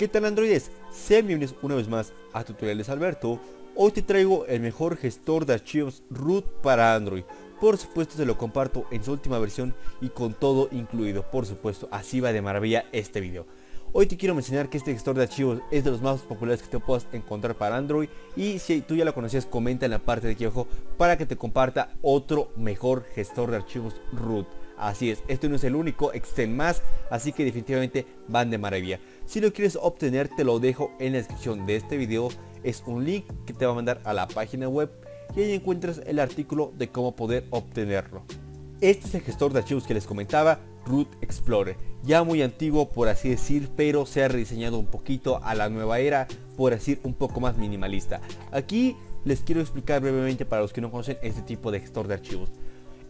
¿Qué tal androides? Sean bienvenidos una vez más a Tutoriales Alberto. Hoy te traigo el mejor gestor de archivos root para Android. Por supuesto se lo comparto en su última versión y con todo incluido. Por supuesto, así va de maravilla este video. Hoy te quiero mencionar que este gestor de archivos es de los más populares que te puedas encontrar para Android y si tú ya lo conocías comenta en la parte de aquí abajo para que te comparta otro mejor gestor de archivos root. Así es, este no es el único, existen más, así que definitivamente van de maravilla. Si lo quieres obtener te lo dejo en la descripción de este video, es un link que te va a mandar a la página web y ahí encuentras el artículo de cómo poder obtenerlo. Este es el gestor de archivos que les comentaba, Root Explorer, ya muy antiguo por así decir, pero se ha rediseñado un poquito a la nueva era, por decir un poco más minimalista. Aquí les quiero explicar brevemente para los que no conocen este tipo de gestor de archivos.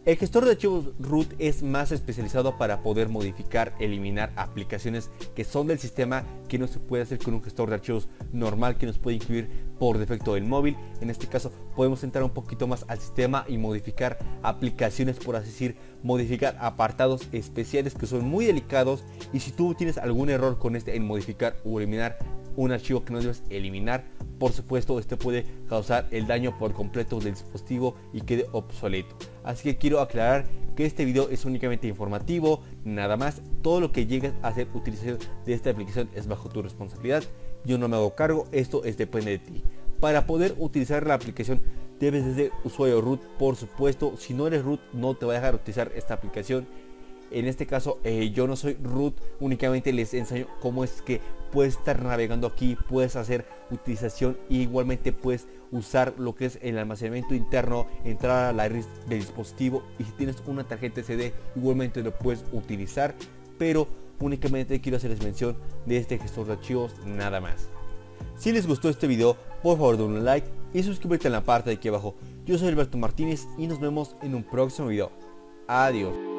El gestor de archivos root es más especializado para poder modificar, eliminar aplicaciones que son del sistema que no se puede hacer con un gestor de archivos normal que nos puede incluir por defecto el móvil. En este caso podemos entrar un poquito más al sistema y modificar aplicaciones, por así decir, modificar apartados especiales que son muy delicados y si tú tienes algún error con este en modificar o eliminar un archivo que no debes eliminar, por supuesto este puede causar el daño por completo del dispositivo y quede obsoleto. Así que quiero aclarar que este video es únicamente informativo, nada más, todo lo que llegues a hacer utilización de esta aplicación es bajo tu responsabilidad, yo no me hago cargo, esto es depende de ti. Para poder utilizar la aplicación debes de ser usuario root, por supuesto, si no eres root no te va a dejar utilizar esta aplicación en este caso eh, yo no soy root, únicamente les enseño cómo es que puedes estar navegando aquí, puedes hacer utilización igualmente puedes usar lo que es el almacenamiento interno, entrar a la red del dispositivo y si tienes una tarjeta SD igualmente lo puedes utilizar, pero únicamente quiero hacerles mención de este gestor de archivos nada más. Si les gustó este video, por favor denle un like y suscríbete en la parte de aquí abajo. Yo soy Alberto Martínez y nos vemos en un próximo video. Adiós.